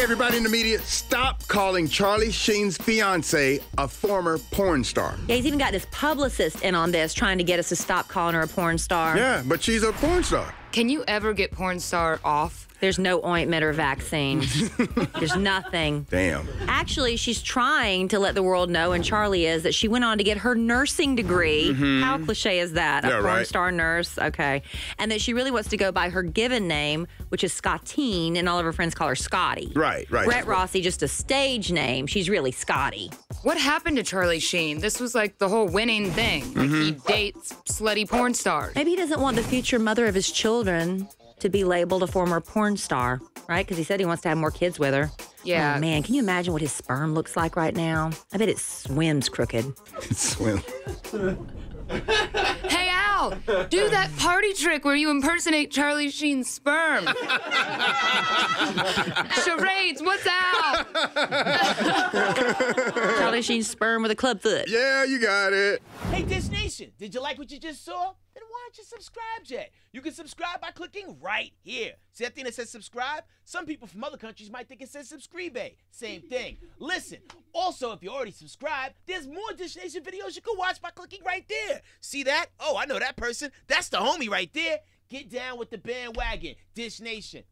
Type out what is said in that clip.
Hey, everybody in the media, stop calling Charlie Sheen's fiance a former porn star. Yeah, he's even got his publicist in on this, trying to get us to stop calling her a porn star. Yeah, but she's a porn star. Can you ever get porn star off? There's no ointment or vaccine. There's nothing. Damn. Actually, she's trying to let the world know, and Charlie is, that she went on to get her nursing degree. How cliche is that? Mm-hmm. Yeah, a porn right. star nurse. Okay. And that she really wants to go by her given name, which is Scottine, and all of her friends call her Scotty. Right, right. Brett Rossi, just a stage name. She's really Scotty. What happened to Charlie Sheen? This was like the whole winning thing. Like he Mm-hmm. dates slutty porn stars. Maybe he doesn't want the future mother of his children to be labeled a former porn star, right? Because he said he wants to have more kids with her. Yeah. Oh, man, can you imagine what his sperm looks like right now? I bet it swims crooked. Swim. Hey Al, do that party trick where you impersonate Charlie Sheen's sperm. Charades, what's Al? Charlie sperm with a club foot. Yeah, you got it. Hey, Dish Nation, did you like what you just saw? Then why aren't you subscribed yet? You can subscribe by clicking right here. See that thing that says subscribe? Some people from other countries might think it says subscribe. Same thing. Listen, also, if you already subscribed, there's more Dish Nation videos you can watch by clicking right there. See that? Oh, I know that person. That's the homie right there. Get down with the bandwagon. Dish Nation.